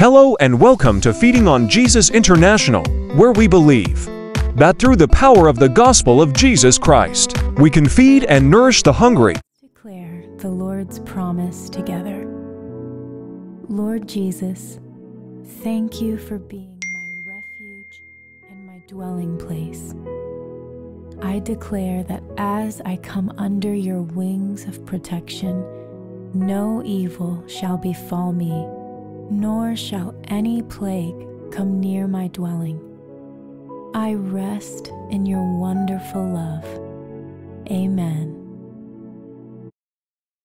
Hello and welcome to Feeding on Jesus International, where we believe that through the power of the gospel of Jesus Christ, we can feed and nourish the hungry. Declare the Lord's promise together. Lord Jesus, thank you for being my refuge and my dwelling place. I declare that as I come under your wings of protection, no evil shall befall me, nor shall any plague come near my dwelling. I rest in your wonderful love. Amen.